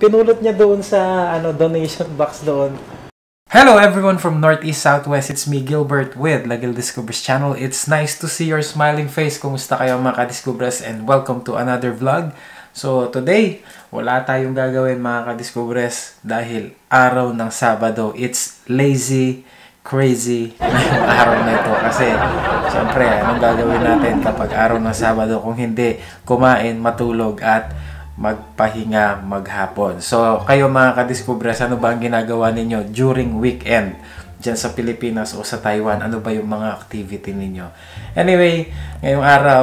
Pinulot niya doon sa ano donation box doon. Hello everyone from Northeast Southwest. It's me Gilbert with Lagil Discovers channel. It's nice to see your smiling face. Kumusta kayo mga ka-discovers and welcome to another vlog. So today, wala tayong gagawin mga ka-discovers dahil araw ng Sabado. It's lazy, crazy na yung araw na ito. Kasi syempre, anong gagawin natin kapag araw ng Sabado kung hindi kumain, matulog at magpahinga maghapon. So, kayo mga ka-discovers, ano ba ang ginagawa ninyo during weekend dyan sa Pilipinas o sa Taiwan? Ano ba yung mga activity ninyo? Anyway, ngayong araw,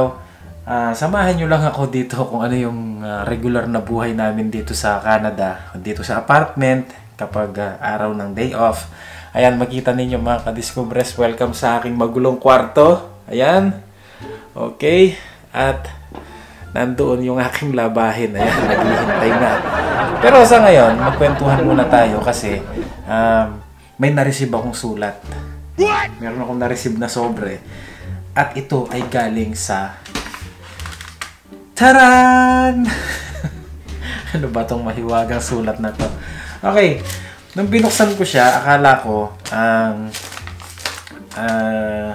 uh, samahan nyo lang ako dito kung ano yung uh, regular na buhay namin dito sa Canada, dito sa apartment, kapag uh, araw ng day off. Ayan, makita ninyo mga ka-discovers, welcome sa aking magulong kwarto. Ayan. Okay. At nandoon yung aking labahin. Ayan, naghihintay na. Pero sa ngayon, magkwentuhan muna tayo kasi um, may nareceive akong sulat. Meron akong nareceive na sobre. At ito ay galing sa... Taran! ano ba tong mahiwagang sulat na to? Okay, nung binuksan ko siya, akala ko ang... Um, uh,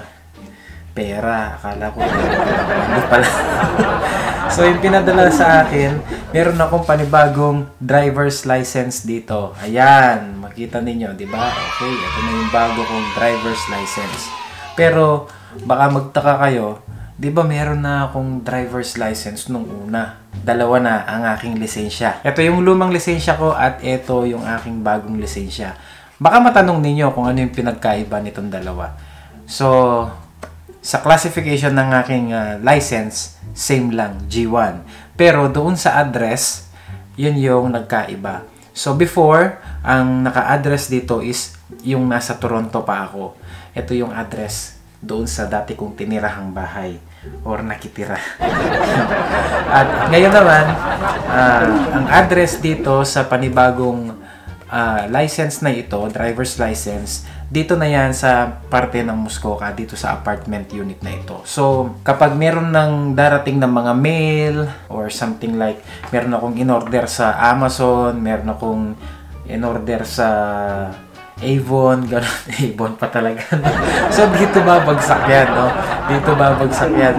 pera. Akala ko, ano pala. so, yung pinadala sa akin, meron akong panibagong driver's license dito. Ayan, makita ninyo, di ba? Okay, ito na yung bago kong driver's license. Pero, baka magtaka kayo, di ba meron na akong driver's license nung una? Dalawa na ang aking lisensya. Ito yung lumang lisensya ko at ito yung aking bagong lisensya. Baka matanong ninyo kung ano yung pinagkaiba nitong dalawa. So, sa classification ng aking uh, license, same lang, G1. Pero doon sa address, yun yung nagkaiba. So before, ang naka-address dito is yung nasa Toronto pa ako. Ito yung address doon sa dati kong tinirahang bahay or nakitira. At ngayon naman, uh, ang address dito sa panibagong uh, license na ito, driver's license, dito na yan sa parte ng Muskoka, dito sa apartment unit na ito. So, kapag meron ng darating ng mga mail or something like, meron akong in-order sa Amazon, meron akong in-order sa Avon, gano'n, Avon pa talaga. so, dito babagsak yan, no? Dito babagsak yan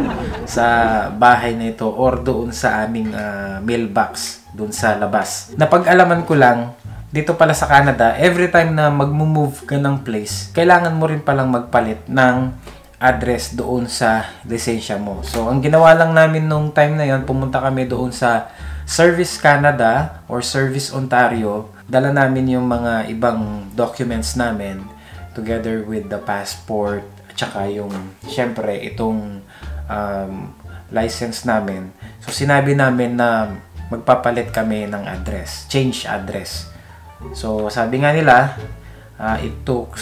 sa bahay na ito or doon sa aming uh, mailbox, doon sa labas. Napag-alaman ko lang, dito pala sa Canada, every time na mag-move ka ng place, kailangan mo rin palang magpalit ng address doon sa lisensya mo. So, ang ginawa lang namin nung time na yon, pumunta kami doon sa Service Canada or Service Ontario. Dala namin yung mga ibang documents namin together with the passport at saka yung, syempre, itong um, license namin. So, sinabi namin na magpapalit kami ng address, change address. So, sabi nga nila, uh, it took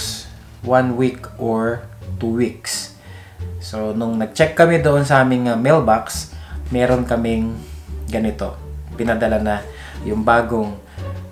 one week or two weeks. So, nung nag-check kami doon sa aming uh, mailbox, meron kaming ganito. Pinadala na yung bagong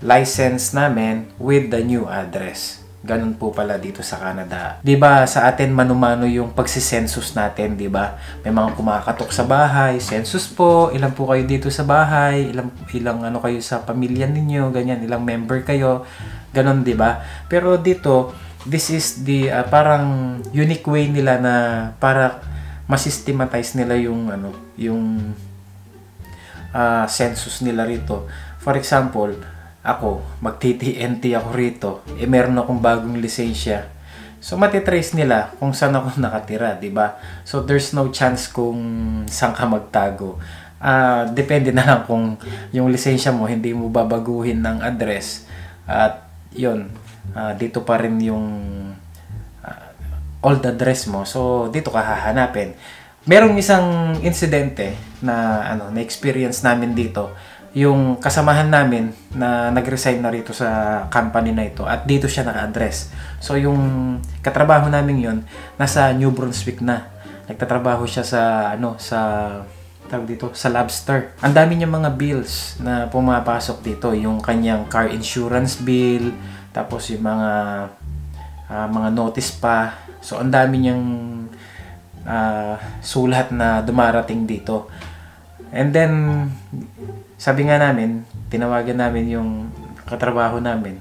license namin with the new address. Ganun po pala dito sa Canada. 'Di ba sa atin manumano yung pagsisensus natin, 'di ba? May mga kumakatok sa bahay, census po, ilan po kayo dito sa bahay, ilang ilang ano kayo sa pamilya ninyo, ganyan, ilang member kayo. Ganun 'di ba? Pero dito, this is the uh, parang unique way nila na para masystematize nila yung ano, yung uh, census nila rito. For example, ako, mag-TTNT ako rito, eh meron akong bagong lisensya. So matitrace nila kung saan ako nakatira, 'di ba? So there's no chance kung saan ka magtago. Uh, depende na lang kung yung lisensya mo hindi mo babaguhin ng address at 'yon, uh, dito pa rin yung uh, old address mo. So dito ka hahanapin. Merong isang insidente na ano, na experience namin dito yung kasamahan namin na nag-resign na rito sa company na ito at dito siya naka-address. So yung katrabaho namin yon nasa New Brunswick na. Nagtatrabaho siya sa ano sa tawag dito sa Lobster. Ang dami niya mga bills na pumapasok dito, yung kanyang car insurance bill, tapos yung mga uh, mga notice pa. So ang dami niyang uh, sulat na dumarating dito. And then sabi nga namin, tinawagan namin yung katrabaho namin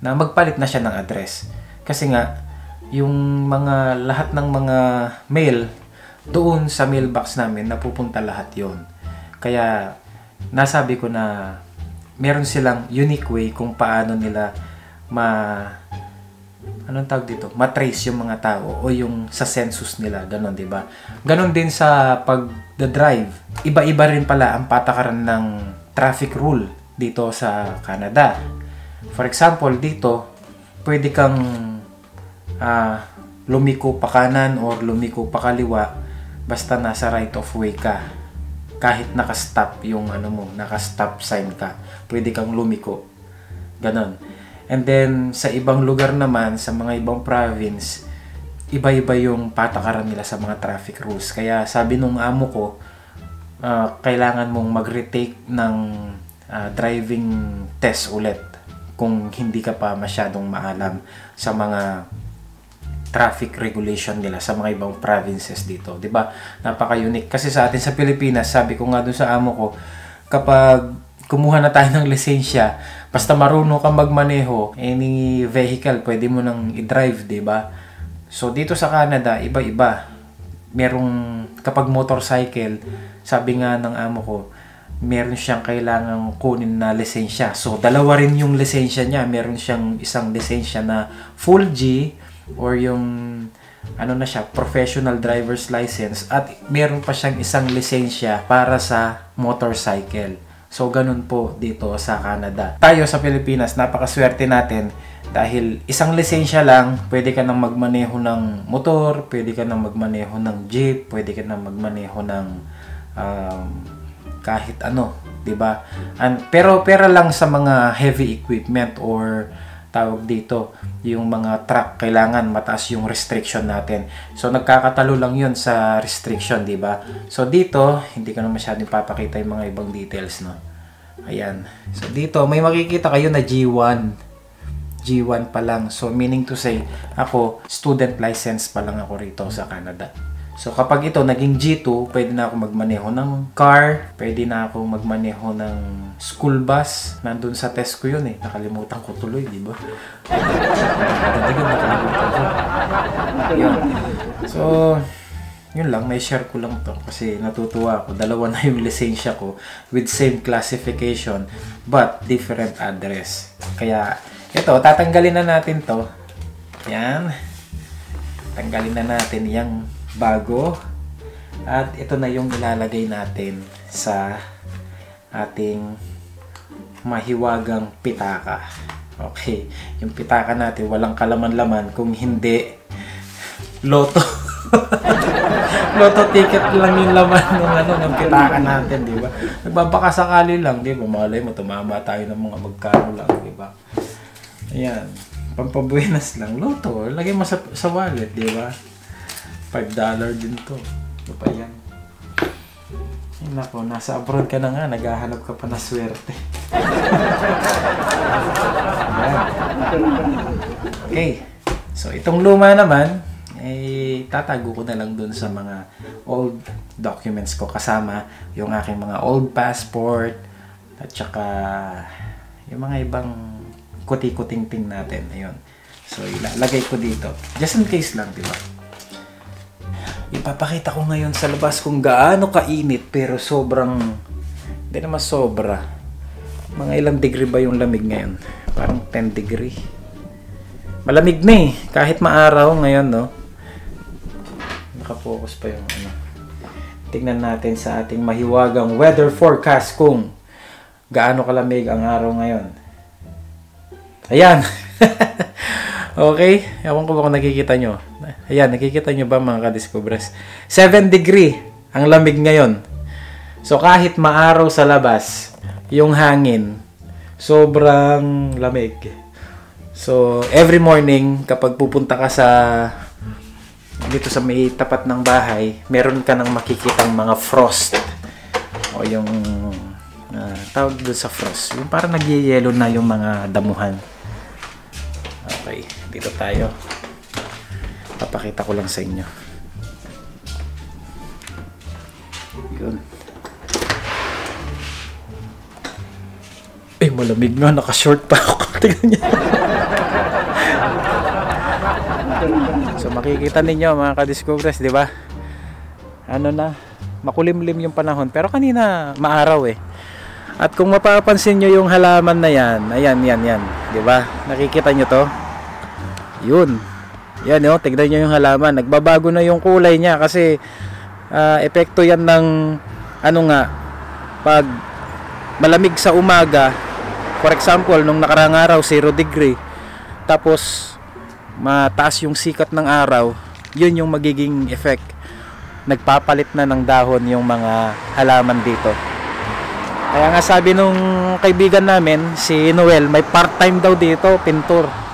na magpalit na siya ng address. Kasi nga, yung mga lahat ng mga mail doon sa mailbox namin napupunta lahat yon kaya nasabi ko na meron silang unique way kung paano nila ma anong tawag dito? Matrace yung mga tao o yung sa census nila ganon di ba? Ganon din sa pag the drive. Iba-iba rin pala ang patakaran ng traffic rule dito sa Canada. For example dito pwede kang ah, lumiko pa kanan or lumiko pa kaliwa basta nasa right of way ka. Kahit naka-stop yung ano mo naka-stop sign ka pwede kang lumiko. Ganon. And then sa ibang lugar naman sa mga ibang province iba-iba yung patakaran nila sa mga traffic rules kaya sabi nung amo ko ah, kailangan mong mag-retake ng ah, driving test ulit kung hindi ka pa masyadong maalam sa mga traffic regulation nila sa mga ibang provinces dito, 'di ba? Napaka-unique kasi sa atin sa Pilipinas, sabi ko nga doon sa amo ko, kapag kumuha na tayo ng lisensya, basta marunong kang magmaneho, any vehicle pwede mo nang i-drive, 'di ba? So dito sa Canada, iba-iba. Merong kapag motorcycle, sabi nga ng amo ko, meron siyang kailangang kunin na lisensya. So, dalawa rin yung lisensya niya. Meron siyang isang lisensya na full G or yung ano na siya, professional driver's license at meron pa siyang isang lisensya para sa motorcycle. So, ganun po dito sa Canada. Tayo sa Pilipinas, napakaswerte natin dahil isang lisensya lang, pwede ka nang magmaneho ng motor, pwede ka nang magmaneho ng jeep, pwede ka nang magmaneho ng um, kahit ano, 'di ba? And pero pera lang sa mga heavy equipment or tawag dito, yung mga truck kailangan mataas yung restriction natin. So nagkakatalo lang 'yun sa restriction, 'di ba? So dito, hindi ko na masyadong papakita yung mga ibang details, no. Ayan. So dito may makikita kayo na G1. G1 pa lang. So meaning to say, ako student license pa lang ako rito sa Canada. So kapag ito naging G2, pwede na ako magmaneho ng car, pwede na ako magmaneho ng school bus. Nandun sa test ko yun eh. Nakalimutan ko tuloy, di ba? Nakalimutan nakalimutan ko. Yun. So, yun lang, may share ko lang to kasi natutuwa ako. Dalawa na yung lisensya ko with same classification but different address. Kaya, ito, tatanggalin na natin to. Yan. Tanggalin na natin yung bago. At ito na yung ilalagay natin sa ating mahiwagang pitaka. Okay. Yung pitaka natin, walang kalaman-laman kung hindi loto. loto ticket lang yung laman ng ano ng pitaka natin, di ba? Nagbabaka sakali lang, di ba? Malay mo, tumama tayo ng mga magkano lang, di ba? Ayan. Pampabuenas lang. Loto, lagay mo sa, sa wallet, di ba? 5 dollar din to. Ano pa yan? Ay, nako, nasa abroad ka na nga, naghahanap ka pa na swerte. Okay. So, itong luma naman, eh, tatago ko na lang dun sa mga old documents ko kasama yung aking mga old passport at saka yung mga ibang kuti-kuting-ting natin. Ayun. So, ilalagay ko dito. Just in case lang, di ba? Ipapakita ko ngayon sa labas kung gaano kainit pero sobrang hindi naman sobra. Mga ilang degree ba yung lamig ngayon? Parang 10 degree. Malamig na eh. Kahit maaraw ngayon, no? Nakapokus pa yung ano. Tingnan natin sa ating mahiwagang weather forecast kung gaano kalamig ang araw ngayon. Ayan. okay. Ewan ko ba kung nakikita nyo. Ayan, nakikita nyo ba mga ka-discovers? 7 degree ang lamig ngayon. So kahit maaraw sa labas, yung hangin, sobrang lamig. So every morning, kapag pupunta ka sa dito sa may tapat ng bahay, meron ka nang makikitang mga frost. O yung uh, tawag doon sa frost. Yung parang nagyayelo na yung mga damuhan. Okay, dito tayo. Papakita ko lang sa inyo. Yun. malamig nga, naka-short pa ako. Tingnan niya. so makikita ninyo mga ka-discoverers, di ba? Ano na, makulimlim yung panahon. Pero kanina, maaraw eh. At kung mapapansin nyo yung halaman na yan, ayan, yan, yan. Di ba? Nakikita nyo to? Yun. Yan o, tignan nyo yung halaman. Nagbabago na yung kulay niya kasi ah, epekto yan ng ano nga, pag malamig sa umaga, for example, nung nakarang araw, 0 degree, tapos mataas yung sikat ng araw, yun yung magiging effect. Nagpapalit na ng dahon yung mga halaman dito. Kaya nga sabi nung kaibigan namin, si Noel, may part-time daw dito, pintor.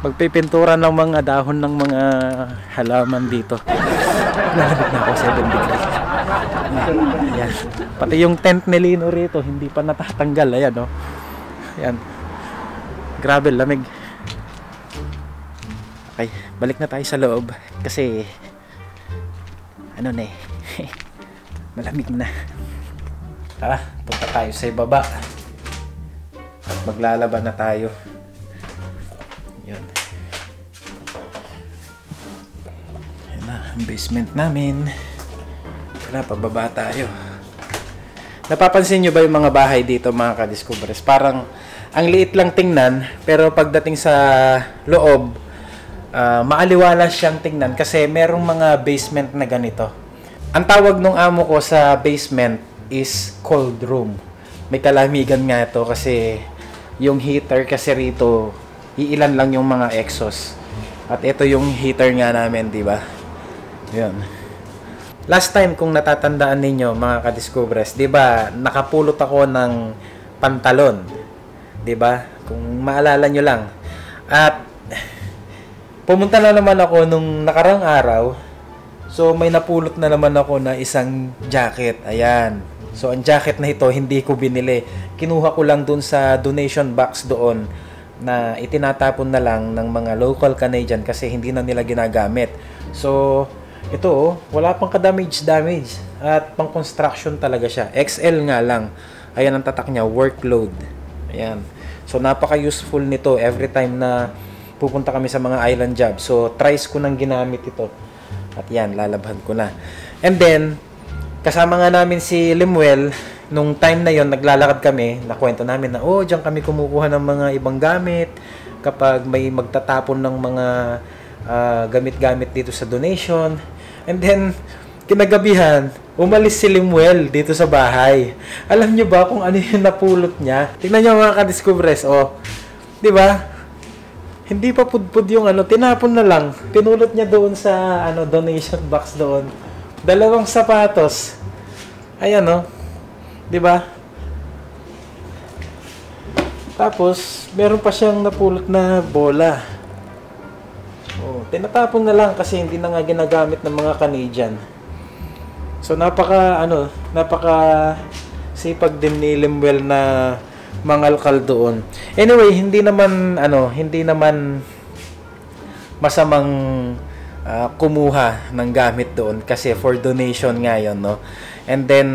Magpipintura ng mga dahon ng mga halaman dito. Lalabit na ako 7 degree. Ayan. Pati yung tent ni Lino rito, hindi pa natatanggal. Ayan, no? Ayan. Grabe, lamig. Okay, balik na tayo sa loob. Kasi, ano na eh, malamig na. Tara, punta tayo sa ibaba. At maglalaban na tayo. Yun. Ayan na, ang basement namin. Tara, pababa tayo. Napapansin nyo ba yung mga bahay dito mga ka-discoverers? Parang ang liit lang tingnan, pero pagdating sa loob, ah, maaliwalas siyang tingnan kasi merong mga basement na ganito. Ang tawag nung amo ko sa basement is cold room. May kalamigan nga ito kasi yung heater kasi rito, iilan lang yung mga exhaust. At ito yung heater nga namin, di ba? Yun. Last time kung natatandaan ninyo mga ka-discoverers, 'di ba, nakapulot ako ng pantalon. 'Di ba? Kung maalala nyo lang. At pumunta na naman ako nung nakarang araw. So may napulot na naman ako na isang jacket. Ayan. So ang jacket na ito hindi ko binili. Kinuha ko lang dun sa donation box doon na itinatapon na lang ng mga local Canadian kasi hindi na nila ginagamit. So ito oh, wala pang ka-damage damage at pang construction talaga siya. XL nga lang. Ayan ang tatak niya, workload. Ayan. So napaka-useful nito every time na pupunta kami sa mga island job. So tries ko nang ginamit ito. At yan, lalabhan ko na. And then, kasama nga namin si Limuel, nung time na yon naglalakad kami, nakwento namin na, oh, diyan kami kumukuha ng mga ibang gamit kapag may magtatapon ng mga ah, gamit-gamit dito sa donation. And then, kinagabihan, umalis si Limuel dito sa bahay. Alam nyo ba kung ano yung napulot niya? Tingnan nyo mga ka-discoverers, oh. Di ba? Hindi pa pudpud yung ano, tinapon na lang. Pinulot niya doon sa ano donation box doon. Dalawang sapatos. Ayan oh. 'Di ba? Tapos, meron pa siyang napulot na bola. Oh, tinatapon na lang kasi hindi na nga ginagamit ng mga Canadian. So napaka ano, napaka sipag din ni Limwell na mangalkal doon. Anyway, hindi naman ano, hindi naman masamang ah, kumuha ng gamit doon kasi for donation nga yun, no? And then,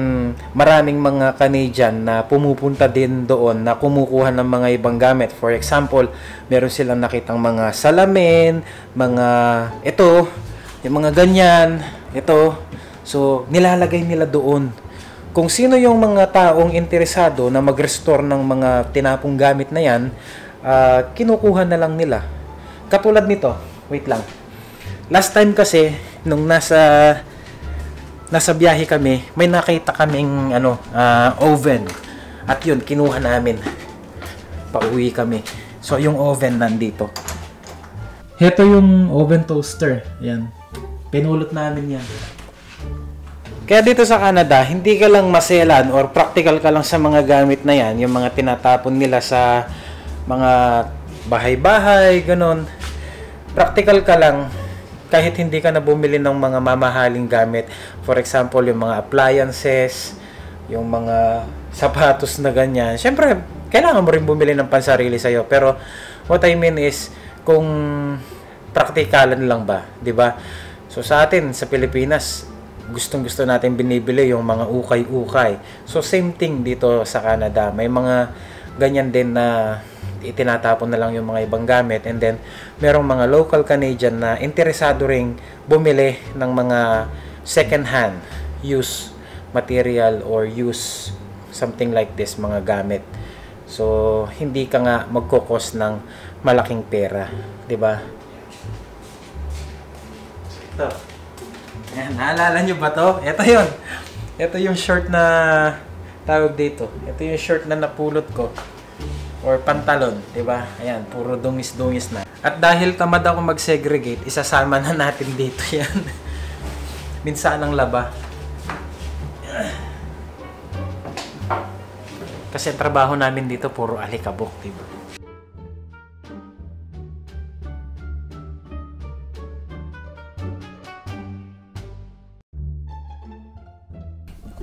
maraming mga Canadian na pumupunta din doon na kumukuha ng mga ibang gamit. For example, meron silang nakitang mga salamin, mga ito, yung mga ganyan, ito. So, nilalagay nila doon. Kung sino yung mga taong interesado na mag-restore ng mga tinapong gamit na yan, ah, kinukuha na lang nila. Katulad nito, wait lang. Last time kasi, nung nasa nasa biyahe kami, may nakita kaming ano, ah, oven. At yun, kinuha namin. Pauwi kami. So, yung oven nandito. Heto yung oven toaster. Yan. Pinulot namin yan. Kaya dito sa Canada, hindi ka lang maselan or practical ka lang sa mga gamit na yan, yung mga tinatapon nila sa mga bahay-bahay, ganun. Practical ka lang kahit hindi ka na bumili ng mga mamahaling gamit. For example, yung mga appliances, yung mga sapatos na ganyan. Siyempre, kailangan mo rin bumili ng pansarili sa'yo. Pero, what I mean is, kung praktikalan lang ba, di ba? So, sa atin, sa Pilipinas, gustong gusto natin binibili yung mga ukay-ukay. So, same thing dito sa Canada. May mga ganyan din na itinatapon na lang yung mga ibang gamit and then merong mga local Canadian na interesado ring bumili ng mga second hand use material or use something like this mga gamit so hindi ka nga magkokos ng malaking pera di ba ito Ayan, naalala nyo ba to? Ito yun. Ito yung short na tawag dito. Ito yung short na napulot ko. Or pantalon, di ba? Ayan, puro dungis-dungis na. At dahil tamad ako mag-segregate, isasama na natin dito yan. Minsan ang laba. Kasi trabaho namin dito, puro alikabok, di ba?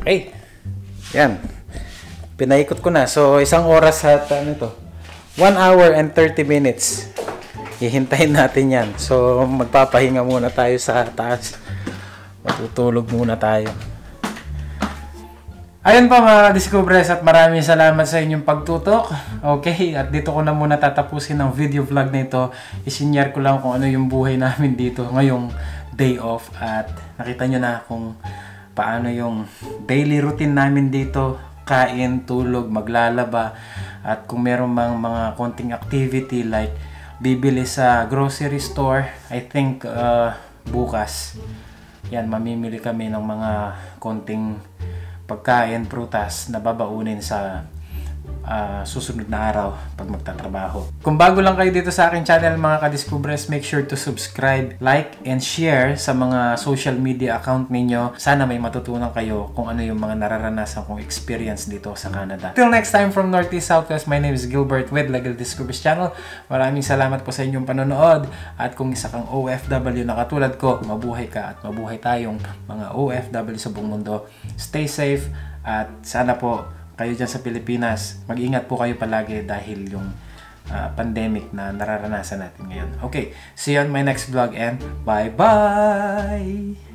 Okay. Yan. Pinaikot ko na. So, isang oras at ano to? 1 hour and 30 minutes. Hihintayin natin yan. So, magpapahinga muna tayo sa taas. Matutulog muna tayo. Ayun pa mga Discoverers at maraming salamat sa inyong pagtutok. Okay, at dito ko na muna tatapusin ang video vlog na ito. Isinyar ko lang kung ano yung buhay namin dito ngayong day off. At nakita nyo na kung paano yung daily routine namin dito. Kain, tulog, maglalaba. At kung meron mang mga konting activity like bibili sa grocery store, I think uh, bukas. Yan, mamimili kami ng mga konting pagkain, prutas na babaunin sa ah, susunod na araw pag magtatrabaho. Kung bago lang kayo dito sa akin channel mga kadiscobres, make sure to subscribe, like, and share sa mga social media account ninyo. Sana may matutunan kayo kung ano yung mga nararanasan kong experience dito sa Canada. Till next time from Northeast Southwest, my name is Gilbert with Legal Discoveries Channel. Maraming salamat po sa inyong panonood at kung isa kang OFW na katulad ko, mabuhay ka at mabuhay tayong mga OFW sa buong mundo. Stay safe at sana po kayo dyan sa Pilipinas, mag-ingat po kayo palagi dahil yung ah, pandemic na nararanasan natin ngayon. Okay, see you on my next vlog and bye-bye!